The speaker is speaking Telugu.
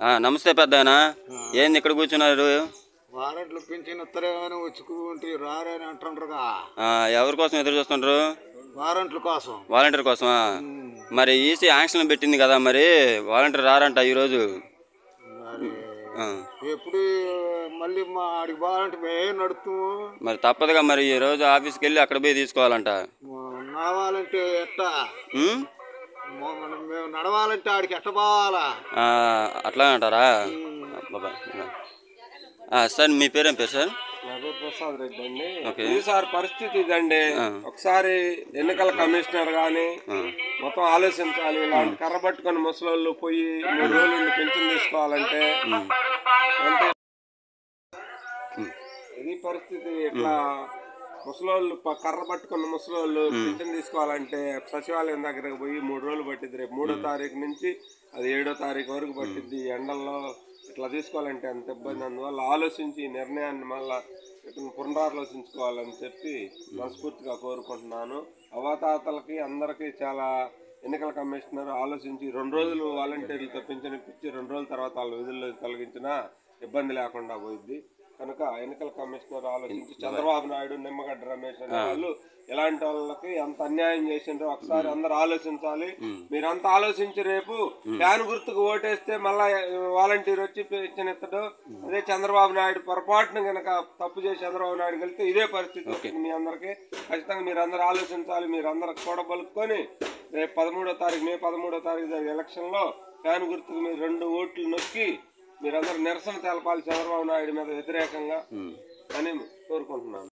నమస్తే పెద్దాయన ఏంది ఇక్కడ కూర్చున్నారు? వారెంట్లు పింఛన్ ఇస్తారేమని వచ్చుకుంటే రారని అంటుండ్రుగా. ఎవరి కోసం ఎదురు చూస్తుంటారు వారెంట్ల కోసం. వాలంటీర్ కోసమా? మరి ఈసీ ఆంక్షన్ పెట్టింది కదా మరి వాలంటీర్ రారంట ఈరోజు. ఆ, ఎప్పుడు మళ్ళీ మా ఆడికి బాగాలంటే మేము నడుస్తాము మరి తప్పదుగా మరి ఈ రోజు ఆఫీస్కి వెళ్ళి అక్కడ పోయి తీసుకోవాలంట. ఎట్టా? ఉమ్? మేము నడవాలంటే ఆడికి అట్లా అంటారా? బాబా సార్ మీ పేరేం పేరు సార్? నా పేరు ప్రసాద్ రెడ్డి అండి. ఓకే. ఈసారి పరిస్థితి ఇదండి. ఒకసారి ఎన్నికల కమిషనర్ గాని మొత్తం ఆలోచించాలి. ఇలాంటి కర్ర పట్టుకొని ముసలోళ్ళు పోయి మూడు రోజులు పెన్షన్ తీసుకోవాలంటే ఇది పరిస్థితి ఇట్లా ముసలోళ్ళు కర్ర పట్టుకున్న ముసలోళ్ళు పెన్షన్ తీసుకోవాలంటే సచివాలయం దగ్గరకు పోయి మూడు రోజులు పట్టింది రేపు. మూడో తారీఖు నుంచి అది ఏడో తారీఖు వరకు పట్టింది ఎండల్లో ఇట్లా తీసుకోవాలంటే అంత ఇబ్బంది? అందువల్ల ఆలోచించి ఈ నిర్ణయాన్ని మళ్ళా పునరాలోచించుకోవాలని చెప్పి మనస్ఫూర్తిగా కోరుకుంటున్నాను. అవాతాతలకి అందరికీ చాలా ఎన్నికల కమిషనర్ ఆలోచించి రెండు రోజులు వాలంటీర్లతో పింఛన్ ఇప్పించి రెండు రోజుల తర్వాత వాళ్ళ విధుల్లో తొలగించినా ఇబ్బంది లేకుండా పోయింది కనుక ఎన్నికల కమిషనర్ ఆలోచించి చంద్రబాబు నాయుడు నిమ్మగడ్డ రమేష్ అనే వాళ్ళు ఇలాంటి వాళ్ళకి ఎంత అన్యాయం చేసిండ్రో ఒకసారి అందరు ఆలోచించాలి. మీరంతా ఆలోచించి రేపు ఫ్యాన్ గుర్తుకు ఓటేస్తే మళ్ళా వాలంటీర్ వచ్చి పెన్షన్ ఇస్తాడు అదే చంద్రబాబు నాయుడు పొరపాటున గనక తప్పు చేసి చంద్రబాబు నాయుడు వెళ్తే ఇదే పరిస్థితి మీ అందరికి. ఖచ్చితంగా మీరు అందరు ఆలోచించాలి మీరు అందరు కూడబలుకొని రేపు పదమూడో తారీఖు మే పదమూడో తారీఖు జరిగే ఎలక్షన్లో ఫ్యాన్ గుర్తుకు మీరు రెండు ఓట్లు నొక్కి మీరందరూ నిరసన తెలపాలి చంద్రబాబు నాయుడు మీద వ్యతిరేకంగా అని కోరుకుంటున్నాను.